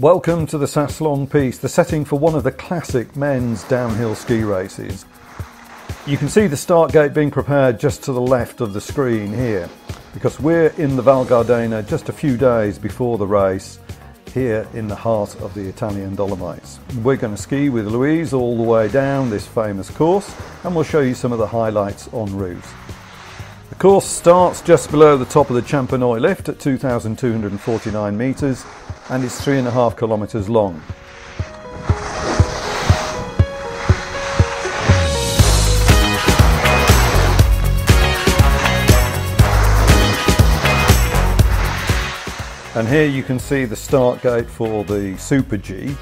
Welcome to the Saslong Piste, the setting for one of the classic men's downhill ski races. You can see the start gate being prepared just to the left of the screen here, because we're in the Val Gardena just a few days before the race here in the heart of the Italian Dolomites. We're going to ski with Louise all the way down this famous course and we'll show you some of the highlights en route. The course starts just below the top of the Ciampinoi lift at 2,249 metres and is three and a half kilometres long. And here you can see the start gate for the Super G.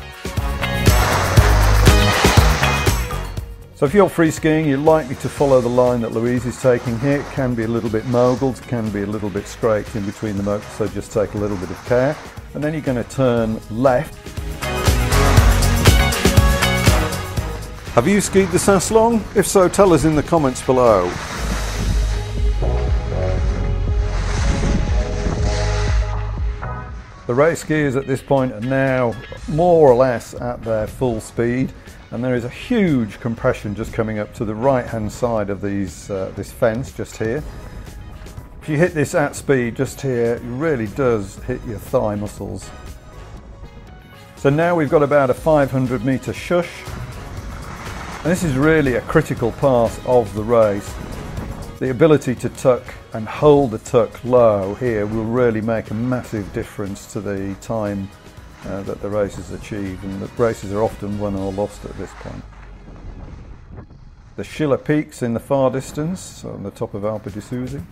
So if you're free skiing, you're likely to follow the line that Louise is taking here. It can be a little bit mogulled, can be a little bit scraped in between the motors, so just take a little bit of care. And then you're going to turn left. Have you skied the Saslong? If so, tell us in the comments below. The race skiers at this point are now more or less at their full speed and there is a huge compression just coming up to the right hand side of these, uh, this fence just here. If you hit this at speed just here, it really does hit your thigh muscles. So now we've got about a 500 metre schuss and this is really a critical part of the race. The ability to tuck and hold the tuck low here will really make a massive difference to the time uh, that the race races achieve and the races are often won or lost at this point. The Sciliar Peaks in the far distance on the top of Alpe di Siusi.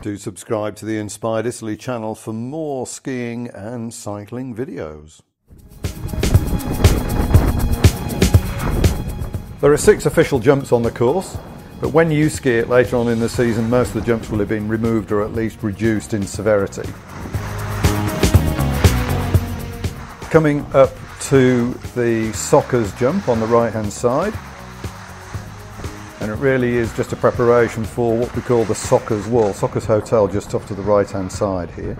Do subscribe to the Inspired Italy channel for more skiing and cycling videos. There are six official jumps on the course. But when you ski it later on in the season, most of the jumps will have been removed or at least reduced in severity. Coming up to the Sochers jump on the right hand side. And it really is just a preparation for what we call the Sochers Wall, Sochers Hotel just off to the right hand side here.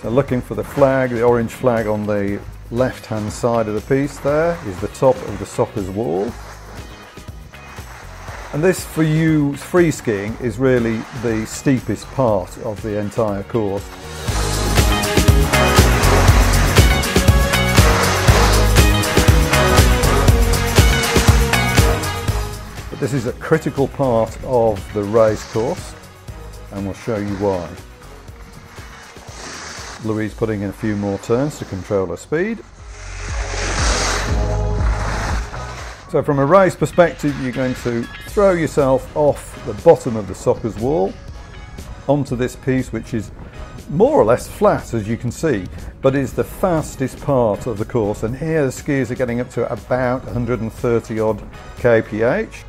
So looking for the flag, the orange flag on the left hand side of the piste there is the top of the Sochers wall. And this for you free skiing is really the steepest part of the entire course. But this is a critical part of the race course and we'll show you why. Louise putting in a few more turns to control her speed. So from a race perspective, you're going to throw yourself off the bottom of the Sochers wall onto this piste, which is more or less flat, as you can see, but is the fastest part of the course. And here the skiers are getting up to about 130 odd kph.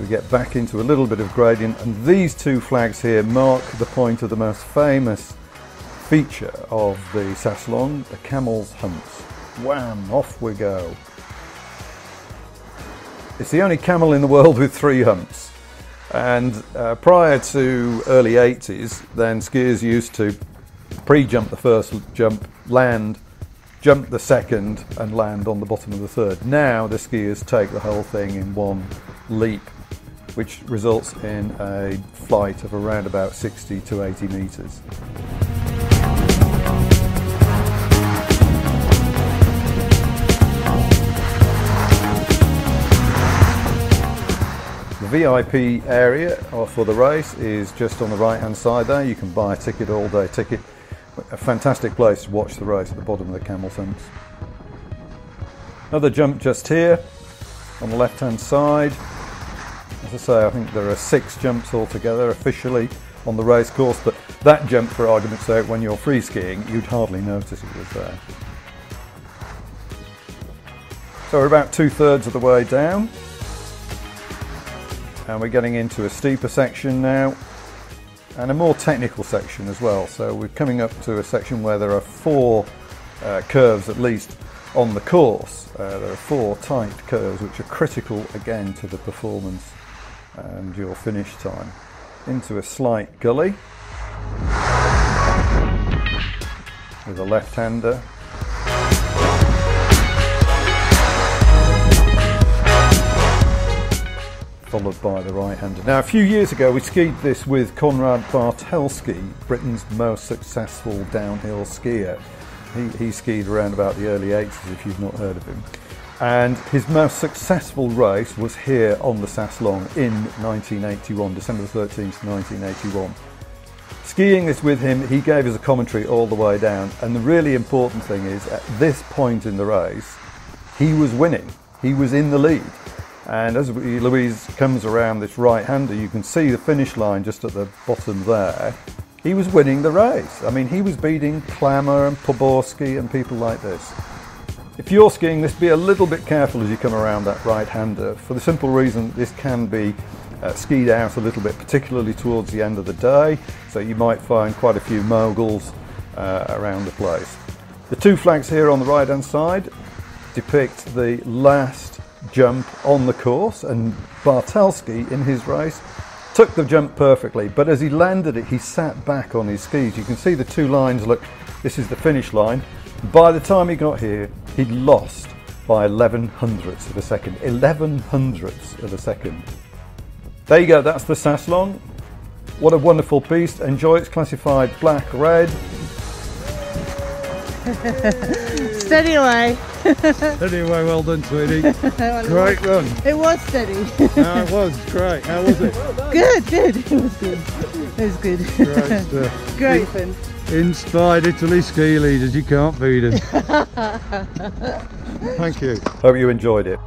We get back into a little bit of gradient, and these two flags here mark the point of the most famous feature of the Saslong, the camel's humps. Wham, off we go. It's the only camel in the world with three humps. And uh, prior to early 80s, then skiers used to pre-jump the first jump, land, jump the second and land on the bottom of the third. Now the skiers take the whole thing in one leap, which results in a flight of around about 60 to 80 meters. VIP area for the race is just on the right hand side there. You can buy a ticket, all day ticket. A fantastic place to watch the race at the bottom of the camel fence. Another jump just here on the left hand side. As I say, I think there are six jumps altogether officially on the race course, but that jump, for argument's sake, when you're free skiing, you'd hardly notice it was there. So we're about two thirds of the way down and we're getting into a steeper section now and a more technical section as well. So we're coming up to a section where there are four uh, curves at least on the course. Uh, there are four tight curves which are critical again to the performance and your finish time. Into a slight gully with a left-hander. Followed by the right-hander. Now, a few years ago, we skied this with Konrad Bartelski, Britain's most successful downhill skier. He, he skied around about the early 80s, if you've not heard of him. And his most successful race was here on the Saslong in 1981, December 13th, 1981. Skiing this with him, he gave us a commentary all the way down. And the really important thing is, at this point in the race, he was winning. He was in the lead. And as Louise comes around this right hander, you can see the finish line just at the bottom there. He was winning the race. I mean, he was beating Klammer and Podborski and people like this. If you're skiing this, be a little bit careful as you come around that right hander for the simple reason this can be uh, skied out a little bit, particularly towards the end of the day. So you might find quite a few moguls uh, around the place. The two flags here on the right hand side depict the last jump on the course and Bartelski in his race took the jump perfectly. But as he landed it he sat back on his skis. You can see the two lines look this is the finish line. By the time he got here he'd lost by 11 hundredths of a second. 11 hundredths of a second. There you go that's the Saslong what a wonderful beast. enjoy it's classified black red steady away. anyway, well done, sweetie. great run. It was steady. no, it was great. How was it? Good, good. It was good. It was good. Great stuff. Great fun. Inspired Italy ski leaders, you can't beat them. Thank you. hope you enjoyed it